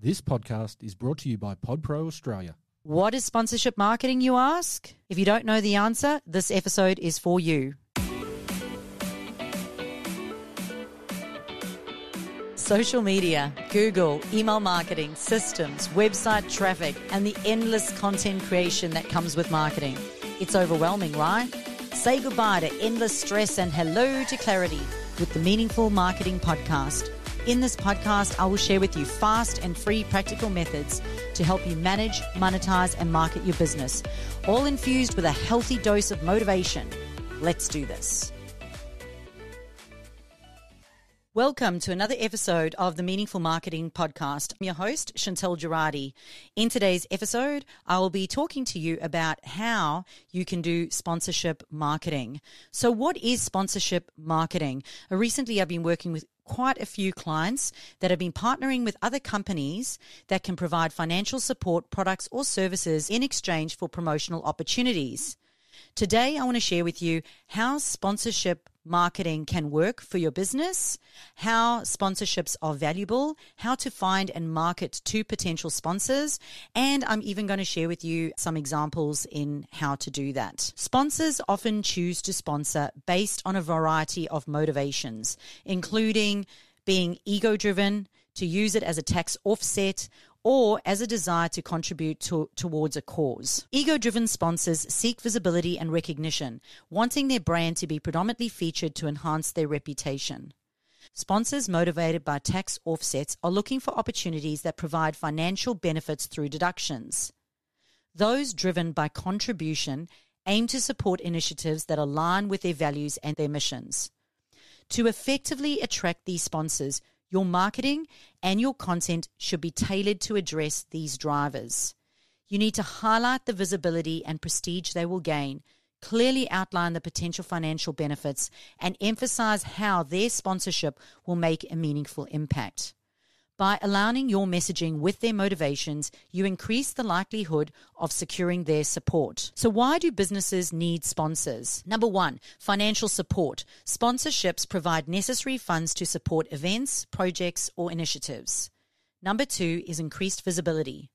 This podcast is brought to you by PodPro Australia. What is sponsorship marketing, you ask? If you don't know the answer, this episode is for you. Social media, Google, email marketing, systems, website traffic, and the endless content creation that comes with marketing. It's overwhelming, right? Say goodbye to endless stress and hello to clarity with the Meaningful Marketing Podcast. In this podcast, I will share with you fast and free practical methods to help you manage, monetize, and market your business, all infused with a healthy dose of motivation. Let's do this. Welcome to another episode of the Meaningful Marketing Podcast. I'm your host, Chantal Gerardy. In today's episode, I will be talking to you about how you can do sponsorship marketing. So what is sponsorship marketing? Uh, recently, I've been working with quite a few clients that have been partnering with other companies that can provide financial support, products, or services in exchange for promotional opportunities. Today, I want to share with you how sponsorship marketing can work for your business, how sponsorships are valuable, how to find and market to potential sponsors, and I'm even going to share with you some examples in how to do that. Sponsors often choose to sponsor based on a variety of motivations, including being ego driven, to use it as a tax offset, or as a desire to contribute to, towards a cause. Ego driven sponsors seek visibility and recognition, wanting their brand to be predominantly featured to enhance their reputation. Sponsors motivated by tax offsets are looking for opportunities that provide financial benefits through deductions. Those driven by contribution aim to support initiatives that align with their values and their missions. To effectively attract these sponsors, your marketing and your content should be tailored to address these drivers. You need to highlight the visibility and prestige they will gain, clearly outline the potential financial benefits, and emphasize how their sponsorship will make a meaningful impact. By aligning your messaging with their motivations, you increase the likelihood of securing their support. So why do businesses need sponsors? Number one, financial support. Sponsorships provide necessary funds to support events, projects, or initiatives. Number two is increased visibility.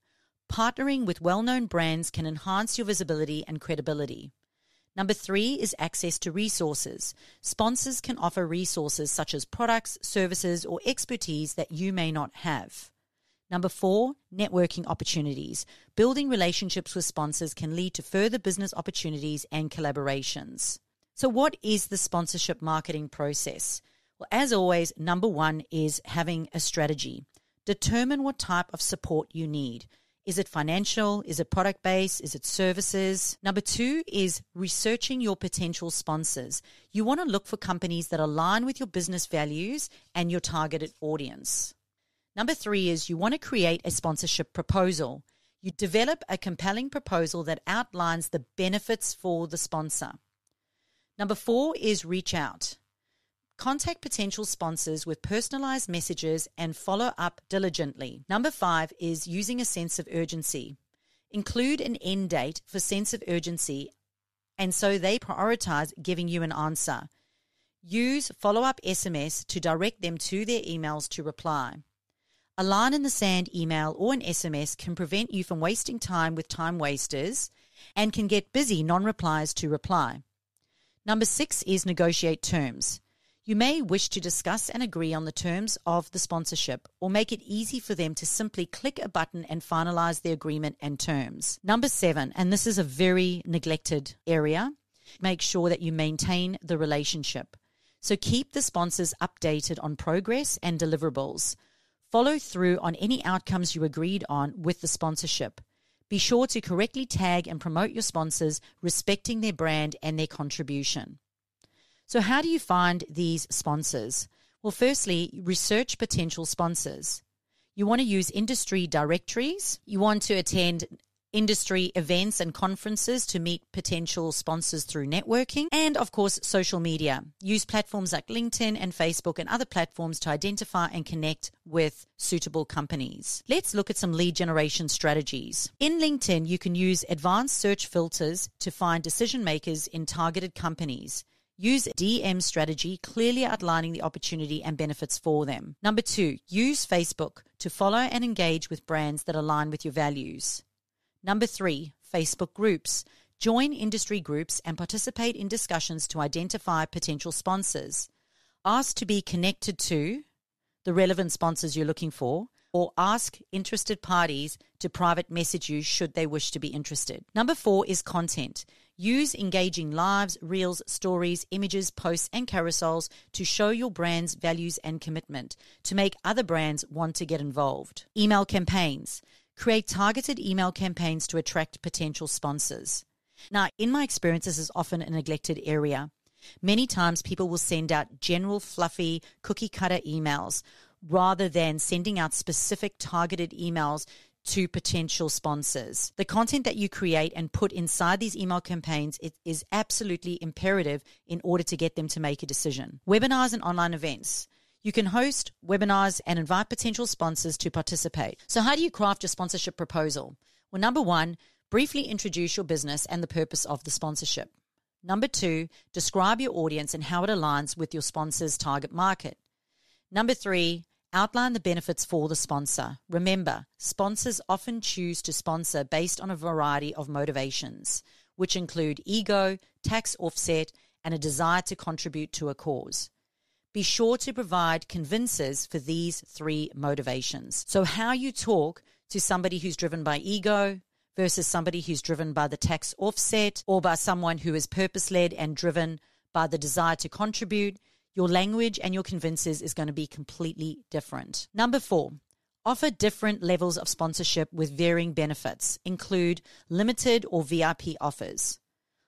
Partnering with well-known brands can enhance your visibility and credibility. Number three is access to resources. Sponsors can offer resources such as products, services, or expertise that you may not have. Number four, networking opportunities. Building relationships with sponsors can lead to further business opportunities and collaborations. So what is the sponsorship marketing process? Well, as always, number one is having a strategy. Determine what type of support you need. Is it financial? Is it product based? Is it services? Number two is researching your potential sponsors. You want to look for companies that align with your business values and your targeted audience. Number three is you want to create a sponsorship proposal. You develop a compelling proposal that outlines the benefits for the sponsor. Number four is reach out. Contact potential sponsors with personalized messages and follow up diligently. Number five is using a sense of urgency. Include an end date for sense of urgency and so they prioritize giving you an answer. Use follow up SMS to direct them to their emails to reply. A line in the sand email or an SMS can prevent you from wasting time with time wasters and can get busy non replies to reply. Number six is negotiate terms. You may wish to discuss and agree on the terms of the sponsorship or make it easy for them to simply click a button and finalize the agreement and terms. Number seven, and this is a very neglected area, make sure that you maintain the relationship. So keep the sponsors updated on progress and deliverables. Follow through on any outcomes you agreed on with the sponsorship. Be sure to correctly tag and promote your sponsors, respecting their brand and their contribution. So, how do you find these sponsors? Well, firstly, research potential sponsors. You want to use industry directories. You want to attend industry events and conferences to meet potential sponsors through networking. And of course, social media. Use platforms like LinkedIn and Facebook and other platforms to identify and connect with suitable companies. Let's look at some lead generation strategies. In LinkedIn, you can use advanced search filters to find decision makers in targeted companies. Use DM strategy, clearly outlining the opportunity and benefits for them. Number two, use Facebook to follow and engage with brands that align with your values. Number three, Facebook groups. Join industry groups and participate in discussions to identify potential sponsors. Ask to be connected to the relevant sponsors you're looking for or ask interested parties to private message you should they wish to be interested. Number four is content. Use engaging lives, reels, stories, images, posts, and carousels to show your brand's values and commitment to make other brands want to get involved. Email campaigns. Create targeted email campaigns to attract potential sponsors. Now, in my experience, this is often a neglected area. Many times people will send out general, fluffy, cookie cutter emails rather than sending out specific targeted emails to potential sponsors. The content that you create and put inside these email campaigns is absolutely imperative in order to get them to make a decision. Webinars and online events. You can host webinars and invite potential sponsors to participate. So, how do you craft your sponsorship proposal? Well, number one, briefly introduce your business and the purpose of the sponsorship. Number two, describe your audience and how it aligns with your sponsor's target market. Number three, Outline the benefits for the sponsor. Remember, sponsors often choose to sponsor based on a variety of motivations, which include ego, tax offset, and a desire to contribute to a cause. Be sure to provide convincers for these three motivations. So, how you talk to somebody who's driven by ego versus somebody who's driven by the tax offset or by someone who is purpose led and driven by the desire to contribute your language and your convinces is going to be completely different. Number four, offer different levels of sponsorship with varying benefits, include limited or VIP offers.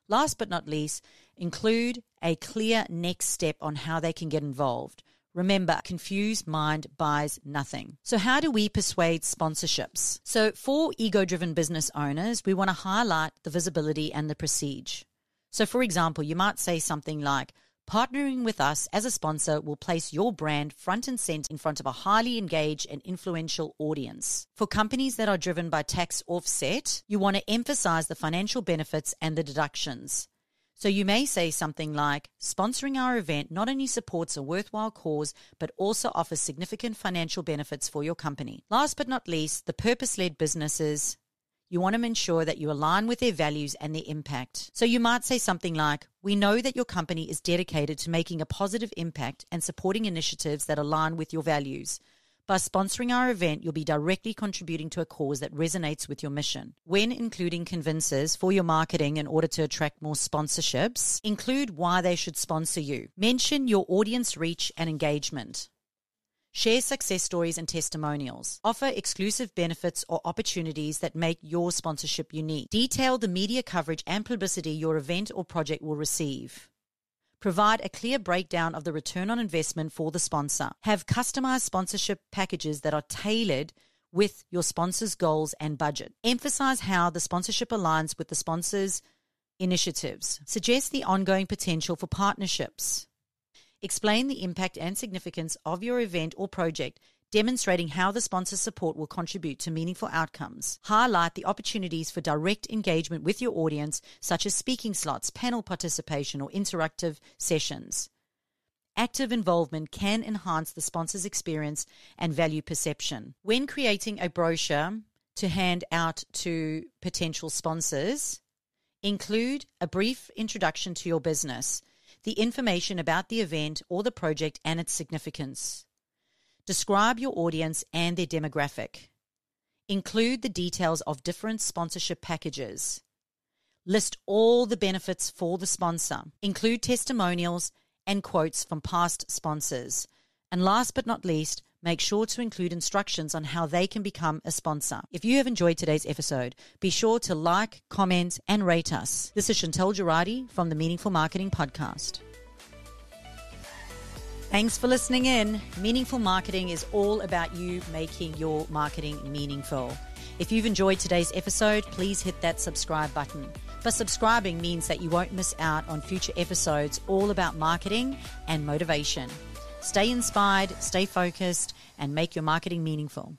Last but not least, include a clear next step on how they can get involved. Remember, confused mind buys nothing. So, how do we persuade sponsorships? So, for ego driven business owners, we want to highlight the visibility and the prestige. So, for example, you might say something like, Partnering with us as a sponsor will place your brand front and center in front of a highly engaged and influential audience. For companies that are driven by tax offset, you want to emphasize the financial benefits and the deductions. So you may say something like, sponsoring our event not only supports a worthwhile cause, but also offers significant financial benefits for your company. Last but not least, the purpose led businesses you want to ensure that you align with their values and their impact. So you might say something like, We know that your company is dedicated to making a positive impact and supporting initiatives that align with your values. By sponsoring our event, you'll be directly contributing to a cause that resonates with your mission. When including convincers for your marketing in order to attract more sponsorships, include why they should sponsor you. Mention your audience reach and engagement. Share success stories and testimonials. Offer exclusive benefits or opportunities that make your sponsorship unique. Detail the media coverage and publicity your event or project will receive. Provide a clear breakdown of the return on investment for the sponsor. Have customized sponsorship packages that are tailored with your sponsor's goals and budget. Emphasize how the sponsorship aligns with the sponsor's initiatives. Suggest the ongoing potential for partnerships. Explain the impact and significance of your event or project, demonstrating how the sponsor's support will contribute to meaningful outcomes. Highlight the opportunities for direct engagement with your audience, such as speaking slots, panel participation, or interactive sessions. Active involvement can enhance the sponsor's experience and value perception. When creating a brochure to hand out to potential sponsors, include a brief introduction to your business the information about the event or the project and its significance. Describe your audience and their demographic. Include the details of different sponsorship packages. List all the benefits for the sponsor. Include testimonials and quotes from past sponsors. And last but not least, make sure to include instructions on how they can become a sponsor. If you have enjoyed today's episode, be sure to like, comment, and rate us. This is Chantal Gerardy from the Meaningful Marketing Podcast. Thanks for listening in. Meaningful marketing is all about you making your marketing meaningful. If you've enjoyed today's episode, please hit that subscribe button. But subscribing means that you won't miss out on future episodes all about marketing and motivation. Stay inspired, stay focused, and make your marketing meaningful.